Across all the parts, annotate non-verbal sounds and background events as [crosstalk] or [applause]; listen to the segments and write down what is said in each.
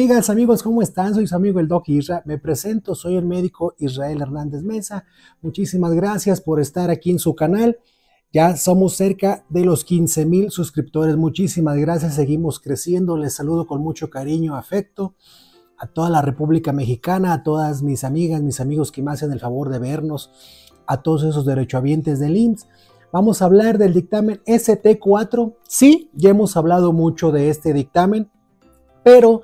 Amigas, amigos, ¿cómo están? Soy su amigo el Doc Isra. Me presento, soy el médico Israel Hernández Mesa. Muchísimas gracias por estar aquí en su canal. Ya somos cerca de los 15 mil suscriptores. Muchísimas gracias, seguimos creciendo. Les saludo con mucho cariño, afecto a toda la República Mexicana, a todas mis amigas, mis amigos que me hacen el favor de vernos, a todos esos derechohabientes del IMSS. Vamos a hablar del dictamen ST4. Sí, ya hemos hablado mucho de este dictamen pero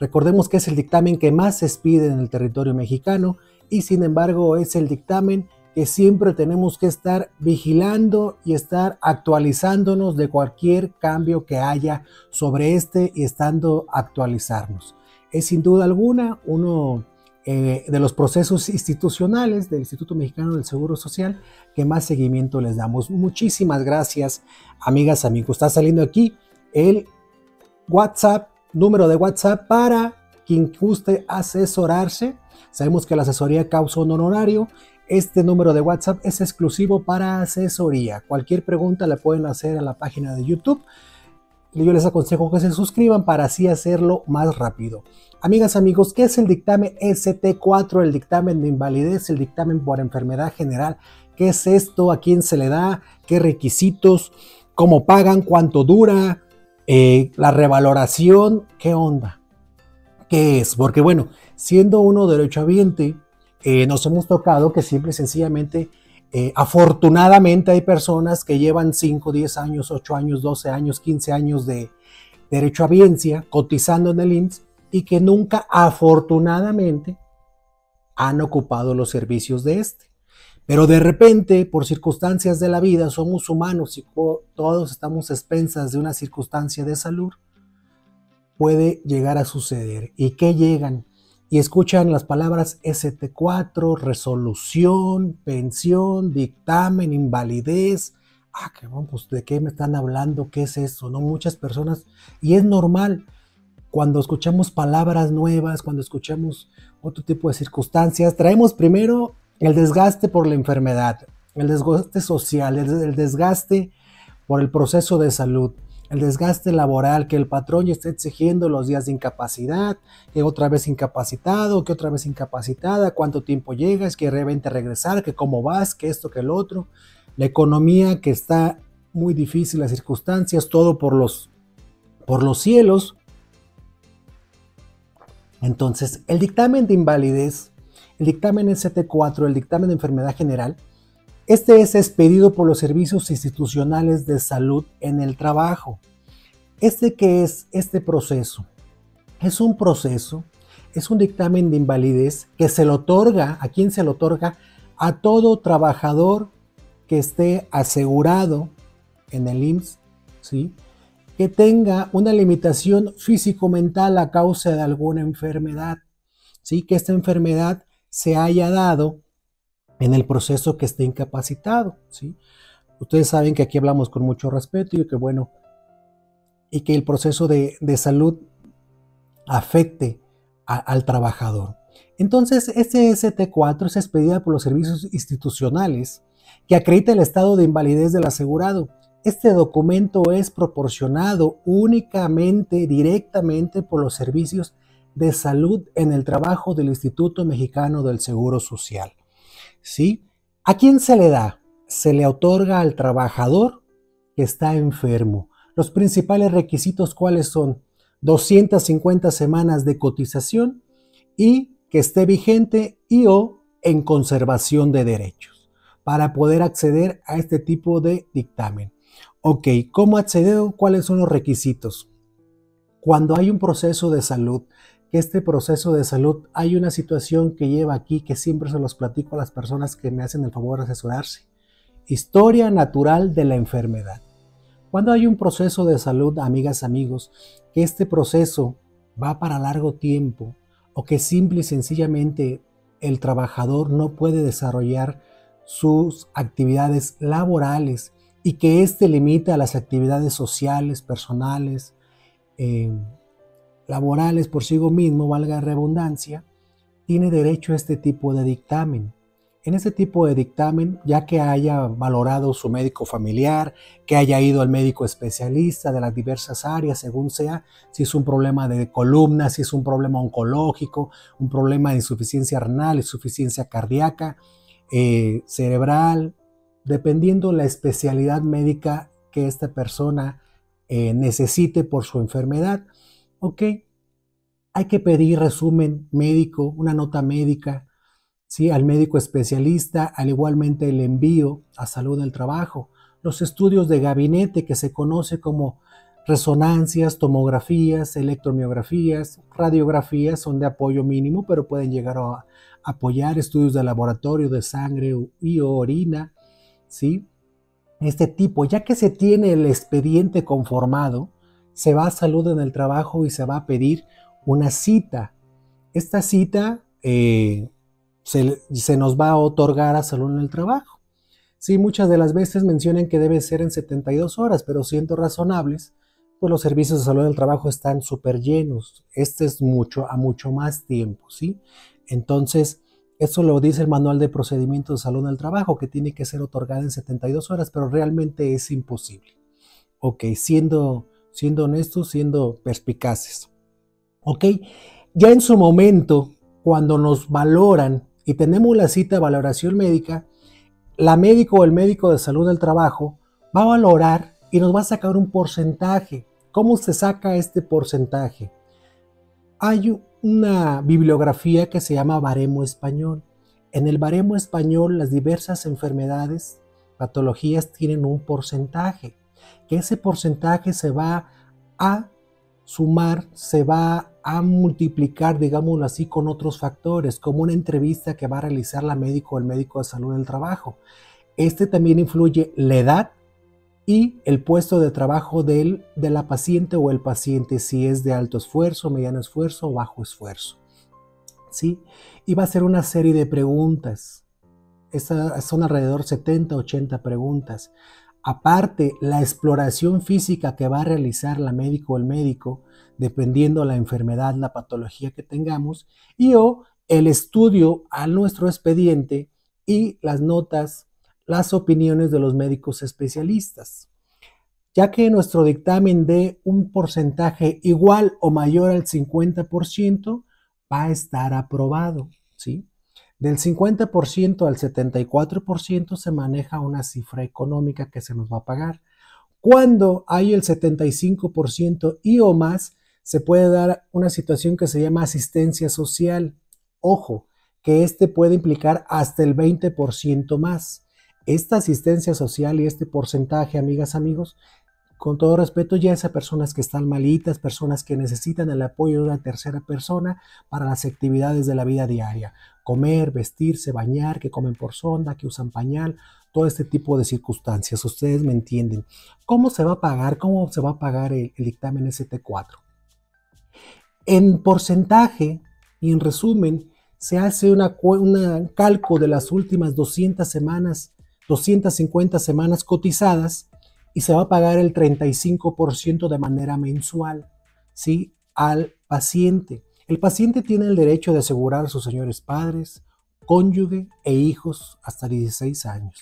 recordemos que es el dictamen que más se expide en el territorio mexicano y sin embargo es el dictamen que siempre tenemos que estar vigilando y estar actualizándonos de cualquier cambio que haya sobre este y estando actualizarnos. Es sin duda alguna uno eh, de los procesos institucionales del Instituto Mexicano del Seguro Social que más seguimiento les damos. Muchísimas gracias, amigas, amigos. Está saliendo aquí el WhatsApp número de WhatsApp para quien guste asesorarse. Sabemos que la asesoría causa un honorario. Este número de WhatsApp es exclusivo para asesoría. Cualquier pregunta le pueden hacer a la página de YouTube. Yo les aconsejo que se suscriban para así hacerlo más rápido. Amigas, amigos, ¿qué es el dictamen ST4, el dictamen de invalidez, el dictamen por enfermedad general? ¿Qué es esto? ¿A quién se le da? ¿Qué requisitos? ¿Cómo pagan? ¿Cuánto dura? Eh, la revaloración, ¿qué onda? ¿Qué es? Porque bueno, siendo uno derechohabiente, eh, nos hemos tocado que simple y sencillamente, eh, afortunadamente hay personas que llevan 5, 10 años, 8 años, 12 años, 15 años de derechohabiencia cotizando en el IMSS y que nunca afortunadamente han ocupado los servicios de este. Pero de repente, por circunstancias de la vida, somos humanos y todos estamos expensas de una circunstancia de salud, puede llegar a suceder. ¿Y qué llegan? Y escuchan las palabras ST4, resolución, pensión, dictamen, invalidez. Ah, qué bueno, pues de qué me están hablando, qué es eso, ¿no? Muchas personas, y es normal, cuando escuchamos palabras nuevas, cuando escuchamos otro tipo de circunstancias, traemos primero el desgaste por la enfermedad, el desgaste social, el, desgaste por el proceso de salud, el desgaste laboral, que el patrón ya está exigiendo los días de incapacidad, que otra vez incapacitado, que otra vez incapacitada, cuánto tiempo llegas, que repente regresar, que cómo vas, que esto, que el otro, la economía que está muy difícil, las circunstancias, todo por los, por los cielos. Entonces, el dictamen de invalidez el dictamen ST4, el dictamen de enfermedad general, este es expedido por los servicios institucionales de salud en el trabajo. ¿Este qué es este proceso? Es un proceso, es un dictamen de invalidez que se le otorga, ¿a quién se le otorga? A todo trabajador que esté asegurado en el IMSS, ¿sí? que tenga una limitación físico-mental a causa de alguna enfermedad, ¿sí? que esta enfermedad se haya dado en el proceso que esté incapacitado. ¿sí? Ustedes saben que aquí hablamos con mucho respeto y que bueno, y que el proceso de, salud afecte al trabajador. Entonces, este ST4 es expedida por los servicios institucionales que acredita el estado de invalidez del asegurado. Este documento es proporcionado únicamente, directamente por los servicios de salud en el trabajo del Instituto Mexicano del Seguro Social. ¿Sí? ¿A quién se le da? Se le otorga al trabajador que está enfermo. Los principales requisitos cuáles son? 250 semanas de cotización y que esté vigente y o en conservación de derechos para poder acceder a este tipo de dictamen. Ok, ¿cómo acceder? ¿Cuáles son los requisitos? Cuando hay un proceso de salud que este proceso de salud hay una situación que lleva aquí que siempre se los platico a las personas que me hacen el favor de asesorarse. Historia natural de la enfermedad. Cuando hay un proceso de salud, amigas, amigos, que este proceso va para largo tiempo o que simple y sencillamente el trabajador no puede desarrollar sus actividades laborales y que éste limita las actividades sociales, personales, eh, laborales por sí mismo, valga redundancia, tiene derecho a este tipo de dictamen. en ese tipo de dictamen, ya que haya valorado su médico familiar, que haya ido al médico especialista de las diversas áreas, según sea, si es un problema de columna, si es un problema oncológico, un problema de insuficiencia renal, insuficiencia cardíaca, eh, cerebral, dependiendo la especialidad médica que esta persona eh, necesite por su enfermedad. ¿Ok? Hay que pedir resumen médico, una nota médica, ¿sí? al médico especialista, al igualmente el envío a salud del trabajo, los estudios de gabinete que se conoce como resonancias, tomografías, electromiografías, radiografías son de apoyo mínimo, pero pueden llegar a apoyar estudios de laboratorio de sangre y orina, ¿sí? Este tipo, ya que se tiene el expediente conformado, se va a salud en el trabajo y se va a pedir una cita. Esta cita eh, se, nos va a otorgar a salud en el trabajo. Sí, muchas de las veces mencionan que debe ser en 72 horas, pero siendo razonables, pues los servicios de salud en el trabajo están súper llenos. Este es mucho, a mucho más tiempo, ¿sí? Entonces, eso lo dice el manual de procedimientos de salud en el trabajo, que tiene que ser otorgada en 72 horas, pero realmente es imposible. Ok, siendo, siendo honestos, siendo perspicaces. Ok, ya en su momento, cuando nos valoran y tenemos la cita de valoración médica, la médico o el médico de salud del trabajo va a valorar y nos va a sacar un porcentaje. ¿Cómo se saca este porcentaje? Hay una bibliografía que se llama baremo español. En el baremo español las diversas enfermedades, patologías tienen un porcentaje, ese porcentaje se va a sumar, se va a multiplicar, digámoslo así, con otros factores, como una entrevista que va a realizar la médico o el médico de salud del trabajo. Este también influye la edad y el puesto de trabajo del, de la paciente o el paciente, si es de alto esfuerzo, mediano esfuerzo o bajo esfuerzo. ¿Sí? Y va a ser una serie de preguntas. Estas son alrededor 70, 80 preguntas. Aparte, la exploración física que va a realizar la médico o el médico, dependiendo la enfermedad, la patología que tengamos, y o el estudio a nuestro expediente y las notas, las opiniones de los médicos especialistas. Ya que nuestro dictamen dé un porcentaje igual o mayor al 50%, va a estar aprobado, ¿sí? Del 50% al 74% se maneja una cifra económica que se nos va a pagar. Cuando hay el 75% y o más, se puede dar una situación que se llama asistencia social. Ojo, que este puede implicar hasta el 20% más. Esta asistencia social y este porcentaje, amigas, amigos, con todo respeto, ya esas personas que están malitas, personas que necesitan el apoyo de una tercera persona para las actividades de la vida diaria comer, vestirse, bañar, que comen por sonda, que usan pañal, todo este tipo de circunstancias. Ustedes me entienden. ¿Cómo se va a pagar? ¿Cómo se va a pagar el, dictamen ST4? En porcentaje y en resumen, se hace un una cálculo de las últimas 200 semanas, 250 semanas cotizadas y se va a pagar el 35% de manera mensual, ¿sí? Al paciente. El paciente tiene el derecho de asegurar a sus señores padres, cónyuge e hijos hasta 16 años.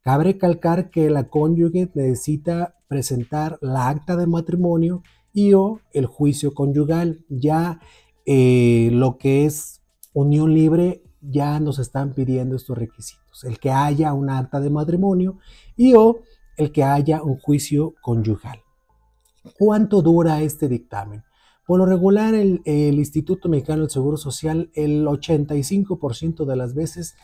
Cabe recalcar que la cónyuge necesita presentar la acta de matrimonio y o el juicio conyugal. Ya eh, lo que es unión libre, ya nos están pidiendo estos requisitos. El que haya una acta de matrimonio y o el que haya un juicio conyugal. ¿Cuánto dura este dictamen? Por lo regular, el, Instituto Mexicano del Seguro Social, el 85% de las veces,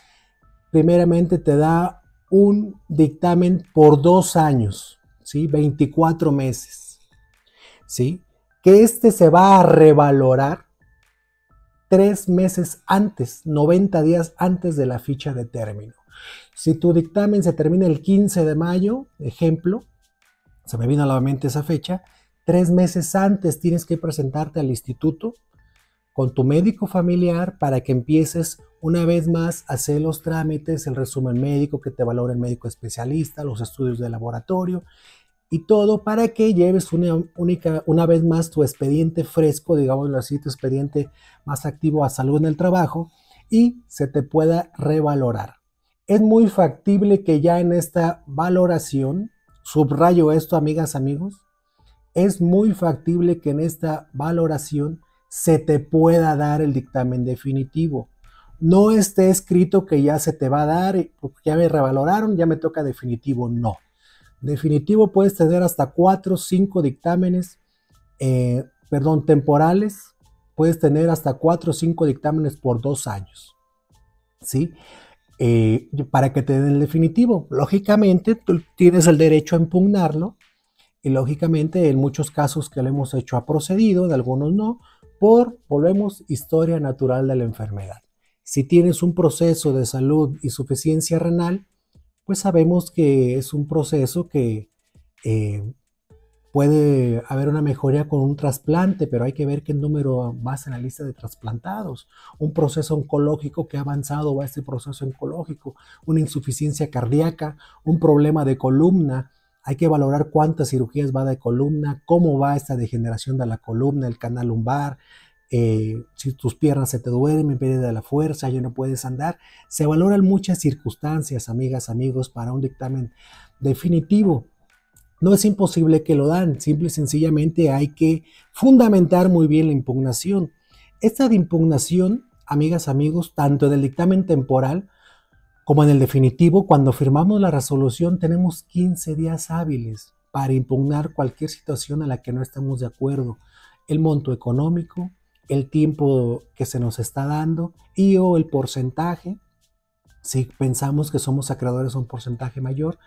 primeramente te da un dictamen por dos años, ¿sí? 24 meses, ¿sí? Que este se va a revalorar tres meses antes, 90 días antes de la ficha de término. Si tu dictamen se termina el 15 de mayo, ejemplo, se me vino a la mente esa fecha, Tres meses antes tienes que presentarte al instituto con tu médico familiar para que empieces una vez más a hacer los trámites, el resumen médico que te valora el médico especialista, los estudios de laboratorio y todo para que lleves una, única, una vez más tu expediente fresco, digamos así, tu expediente más activo a salud en el trabajo y se te pueda revalorar. Es muy factible que ya en esta valoración, subrayo esto amigas, amigos, es muy factible que en esta valoración se te pueda dar el dictamen definitivo. No esté escrito que ya se te va a dar, ya me revaloraron, ya me toca definitivo. No. Definitivo puedes tener hasta cuatro o cinco dictámenes, eh, perdón, temporales. Puedes tener hasta cuatro o cinco dictámenes por dos años. ¿Sí? Eh, para que te den el definitivo. Lógicamente, tú tienes el derecho a impugnarlo y lógicamente en muchos casos que lo hemos hecho ha procedido, de algunos no, por, volvemos, historia natural de la enfermedad. Si tienes un proceso de salud y suficiencia renal, pues sabemos que es un proceso que eh, puede haber una mejoría con un trasplante, pero hay que ver qué número vas en la lista de trasplantados. Un proceso oncológico ha avanzado va este proceso oncológico, una insuficiencia cardíaca, un problema de columna. Hay que valorar cuántas cirugías va de columna, cómo va esta degeneración de la columna, el canal lumbar, eh, si tus piernas se te duermen, pérdida de la fuerza, ya no puedes andar. Se valoran muchas circunstancias, amigas, amigos, para un dictamen definitivo. No es imposible que lo dan, simple y sencillamente hay que fundamentar muy bien la impugnación. Esta de impugnación, amigas, amigos, tanto en el dictamen temporal como en el definitivo, cuando firmamos la resolución tenemos 15 días hábiles para impugnar cualquier situación a la que no estamos de acuerdo. El monto económico, el tiempo que se nos está dando y o el porcentaje. Si pensamos que somos acreedores a un porcentaje mayor,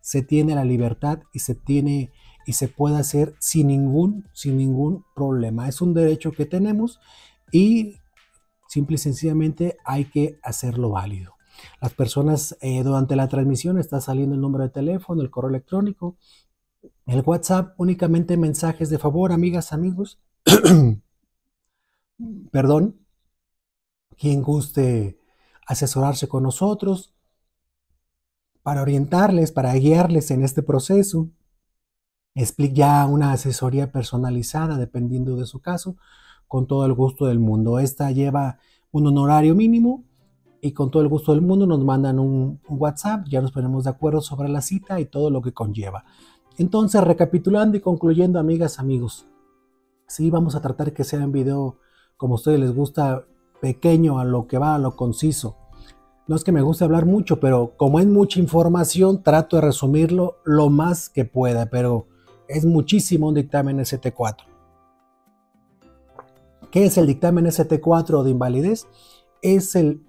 se tiene la libertad y se tiene y se puede hacer sin ningún, sin ningún problema. Es un derecho que tenemos y simple y sencillamente hay que hacerlo válido. Las personas eh, durante la transmisión está saliendo el número de teléfono, el correo electrónico, el WhatsApp, únicamente mensajes de favor, amigas, amigos. [clears throat] Perdón, quien guste asesorarse con nosotros, para orientarles, para guiarles en este proceso. Ya una asesoría personalizada dependiendo de su caso, con todo el gusto del mundo. Esta lleva un honorario mínimo y con todo el gusto del mundo nos mandan un, WhatsApp, ya nos ponemos de acuerdo sobre la cita y todo lo que conlleva. Entonces, recapitulando y concluyendo, amigas, amigos, sí, vamos a tratar que sea un video como a ustedes les gusta, pequeño, a lo que va, a lo conciso. No es que me guste hablar mucho, pero como es mucha información, trato de resumirlo lo más que pueda, pero es muchísimo un dictamen ST4. ¿Qué es el dictamen ST4 de invalidez? Es el,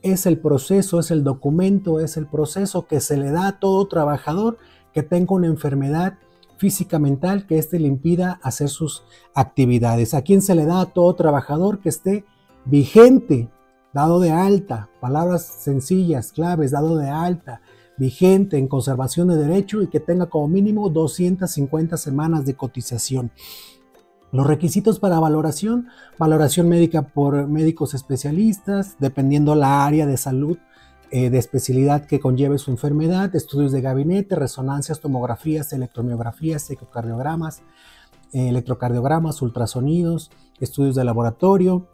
es el proceso, es el documento, es el proceso que se le da a todo trabajador que tenga una enfermedad física mental que éste le impida hacer sus actividades. ¿A quién se le da a todo trabajador que esté vigente dado de alta, palabras sencillas, claves, dado de alta, vigente en conservación de derecho y que tenga como mínimo 250 semanas de cotización. Los requisitos para valoración, valoración médica por médicos especialistas, dependiendo la área de salud eh, de especialidad que conlleve su enfermedad, estudios de gabinete, resonancias, tomografías, electromiografías, ecocardiogramas, eh, electrocardiogramas, ultrasonidos, estudios de laboratorio,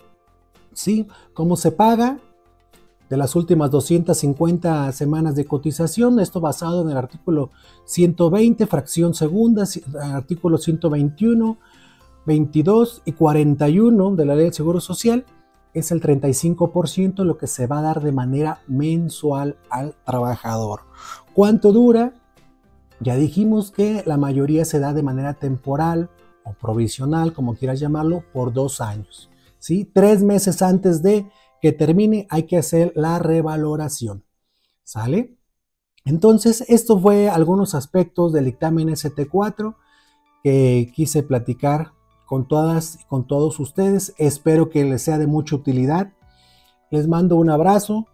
¿sí? ¿Cómo se paga? De las últimas 250 semanas de cotización, esto basado en el artículo 120, fracción segunda, artículo 121, 22 y 41 de la Ley del Seguro Social, es el 35% lo que se va a dar de manera mensual al trabajador. ¿Cuánto dura? Ya dijimos que la mayoría se da de manera temporal o provisional, como quieras llamarlo, por dos años. Tres meses antes de que termine hay que hacer la revaloración. ¿Sale? Entonces, esto fue algunos aspectos del dictamen ST4 que quise platicar con todas con todos ustedes. Espero que les sea de mucha utilidad. Les mando un abrazo.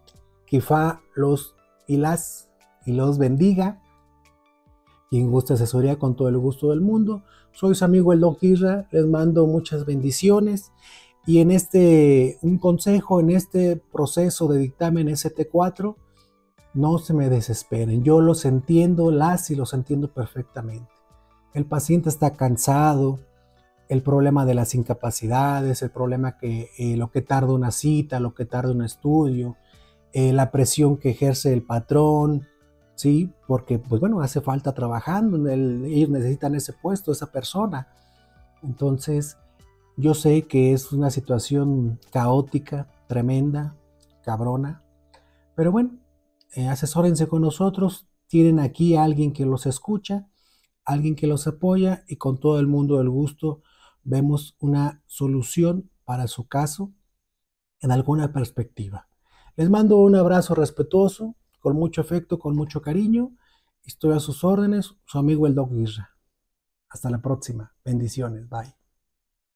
Que fa los y las y los bendiga. Quien guste asesoría con todo el gusto del mundo. Soy su amigo el Doc Isra. Les mando muchas bendiciones y en este, un consejo en este proceso de dictamen ST4, no se me desesperen. Yo los entiendo, las y los entiendo perfectamente. El paciente está cansado, el problema de las incapacidades, el problema que eh, lo que tarda una cita, lo que tarda un estudio, eh, la presión que ejerce el patrón, ¿sí? Porque, pues bueno, hace falta trabajando, ellos necesitan ese puesto, esa persona. Entonces, yo sé que es una situación caótica, tremenda, cabrona, pero bueno, eh, asesórense con nosotros, tienen aquí a alguien que los escucha, alguien que los apoya y con todo el mundo del gusto vemos una solución para su caso en alguna perspectiva. Les mando un abrazo respetuoso, con mucho afecto, con mucho cariño. Estoy a sus órdenes, su amigo el Doc Guirra. Hasta la próxima. Bendiciones. Bye.